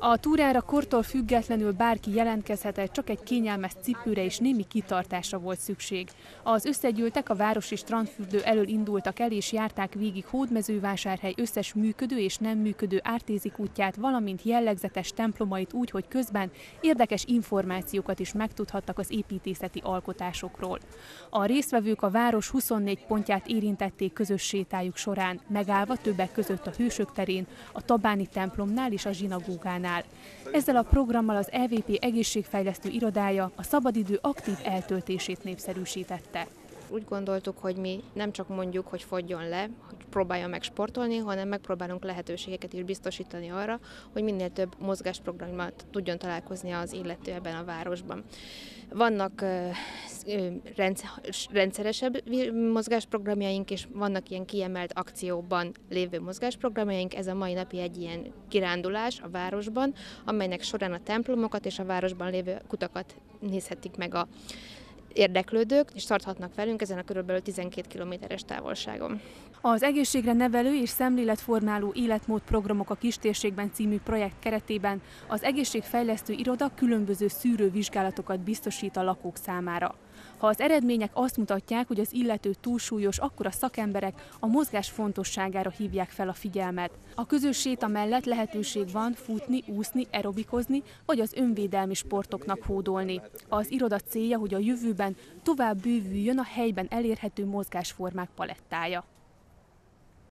A túrára kortól függetlenül bárki jelentkezhetett, csak egy kényelmes cipőre és némi kitartásra volt szükség. Az összegyűltek a városi strandfürdő elől indultak el és járták végig Hódmezővásárhely összes működő és nem működő ártézik útját, valamint jellegzetes templomait úgy, hogy közben érdekes információkat is megtudhattak az építészeti alkotásokról. A résztvevők a város 24 pontját érintették közös sétájuk során, megállva többek között a Hősök terén, a Tabáni templomnál és a zsinagógánál csinál. Ezzel a programmal az EVP egészségfejlesztő irodája a szabadidő aktív eltöltését népszerűsítette. Úgy gondoltuk, hogy mi nem csak mondjuk, hogy fogjon le, hogy próbálja meg sportolni, hanem megpróbálunk lehetőségeket is biztosítani arra, hogy minél több mozgásprogrammal tudjon találkozni az illető ebben a városban. Vannak rendszeresebb mozgásprogramjaink, és vannak ilyen kiemelt akcióban lévő mozgásprogramjaink. Ez a mai napi egy ilyen kirándulás a városban, amelynek során a templomokat és a városban lévő kutakat nézhetik meg a érdeklődők, és tarthatnak velünk ezen a körülbelül 12 kilométeres távolságon. Az egészségre nevelő és szemléletformáló életmód programok a kistérségben című projekt keretében az egészségfejlesztő iroda különböző szűrővizsgálatokat biztosít a lakók számára. Ha az eredmények azt mutatják, hogy az illető túlsúlyos, akkor a szakemberek a mozgás fontosságára hívják fel a figyelmet. A közös séta mellett lehetőség van futni, úszni, aerobikozni, vagy az önvédelmi sportoknak hódolni. Az iroda célja, hogy a jövőben tovább bővüljön a helyben elérhető mozgásformák palettája.